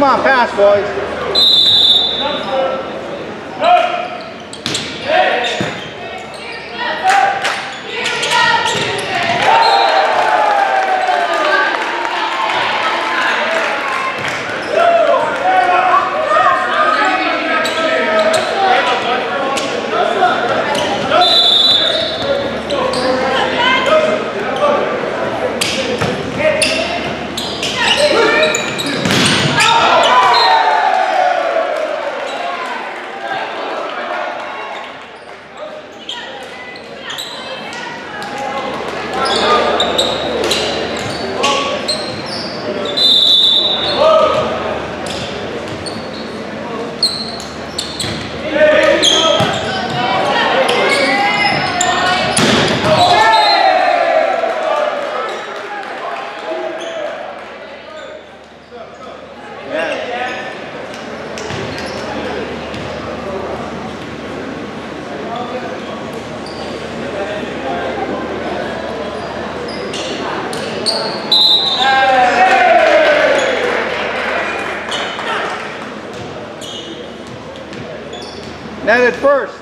Come on, pass, boys. Netted first.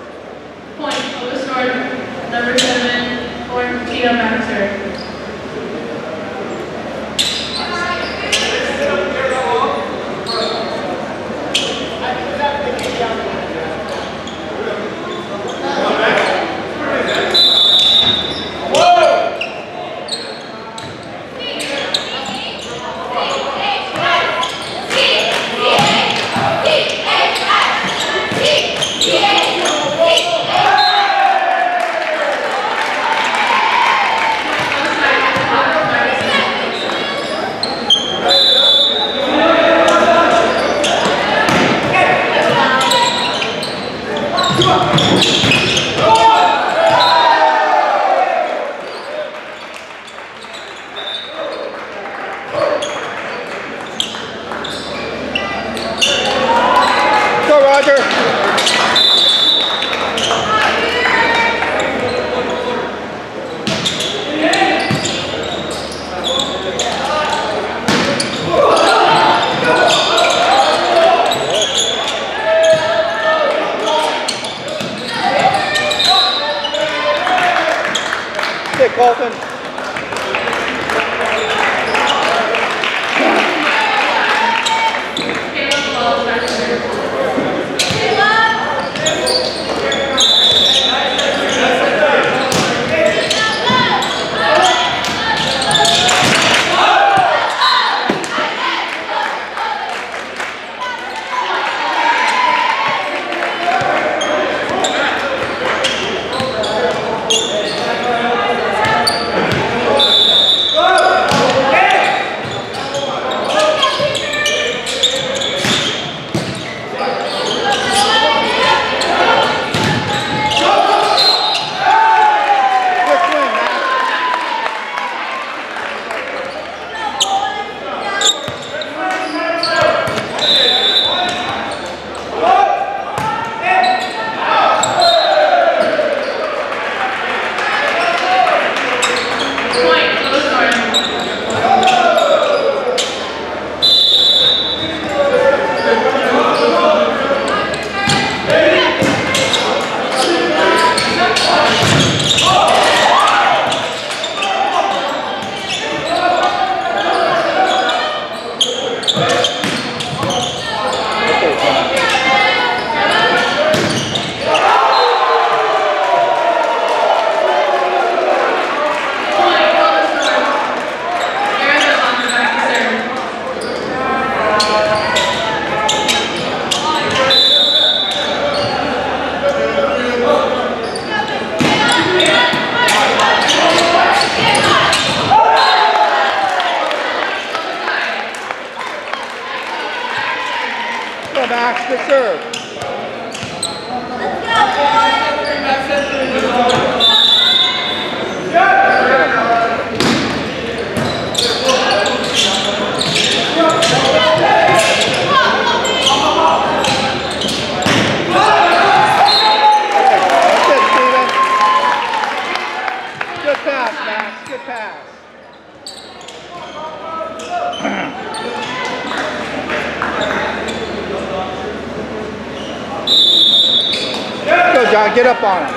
up on him.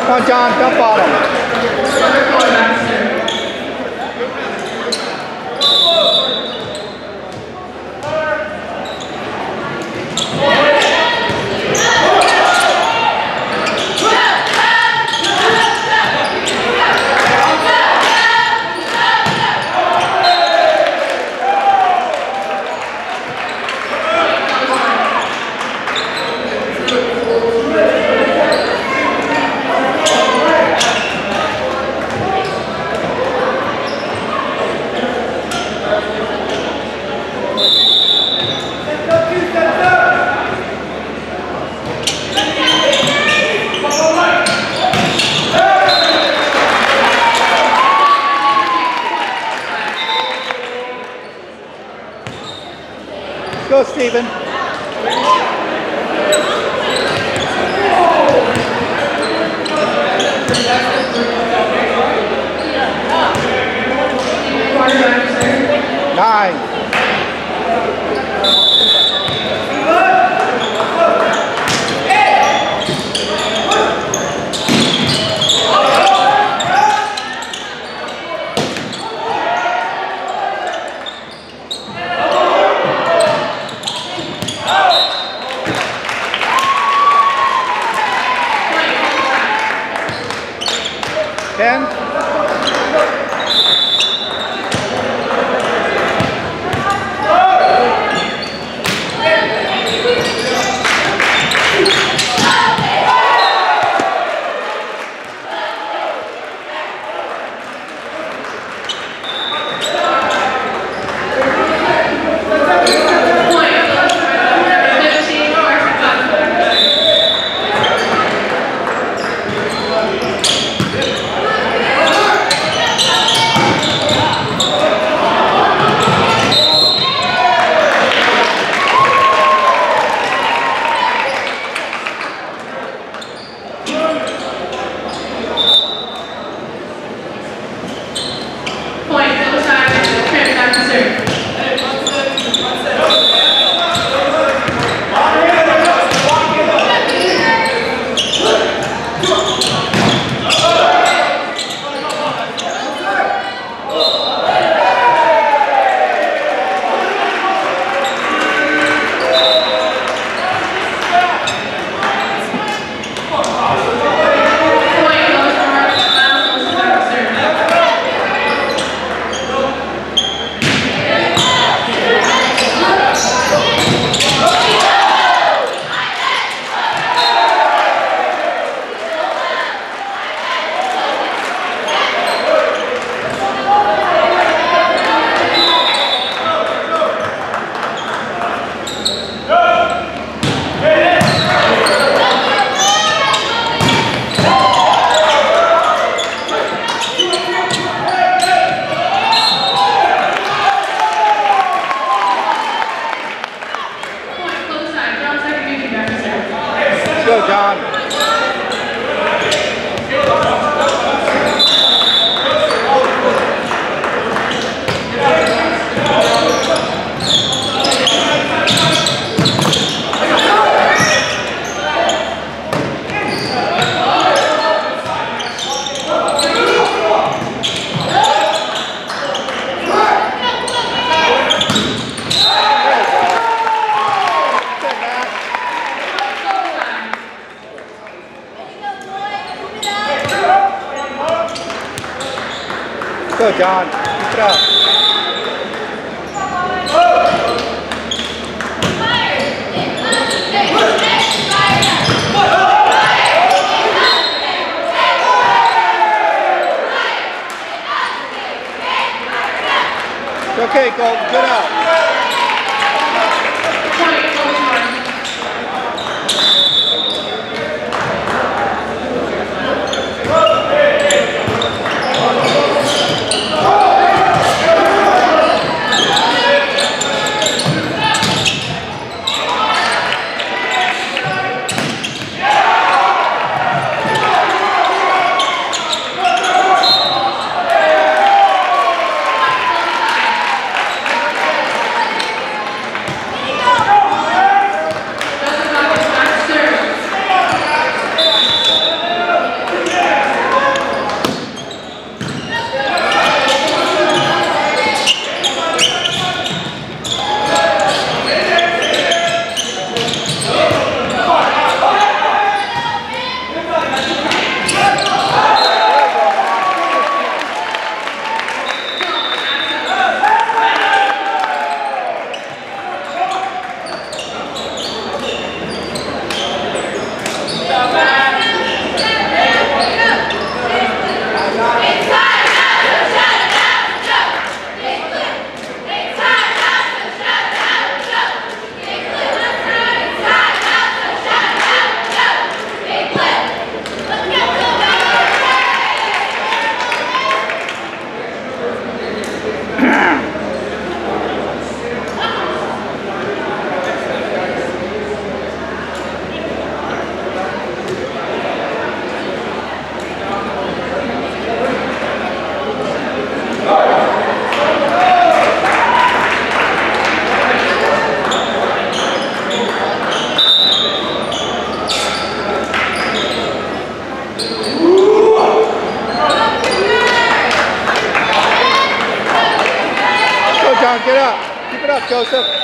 Come on, Jon, dump on him. Stephen. Jon, Petra. Okay, go, get out. It up,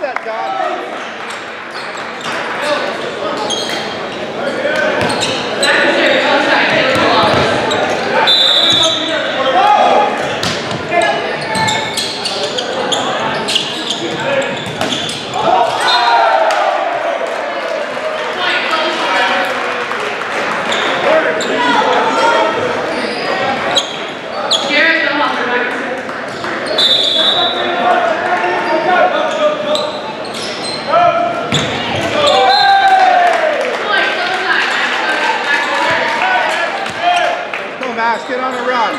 that, Don. get on a run.